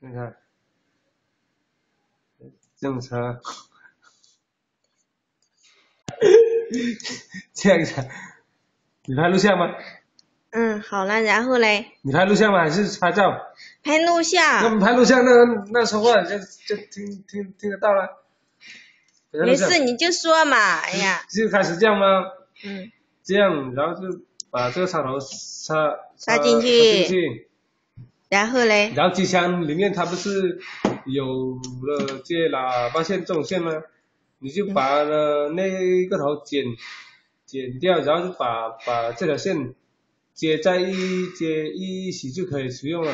你看，正常，这样子，你拍录像吗？嗯，好了，然后嘞，你拍录像吗？还是拍照？拍录那像，么拍录像，那那说话就就听听听得到了。没事你就说嘛，哎呀，就开始这样吗？嗯，这样，然后就把这个插头插插进去插进去，然后嘞，然后机箱里面它不是有了接喇叭线这种线吗？你就把了那个头剪剪掉，然后就把把这条线接在一接一起就可以使用了。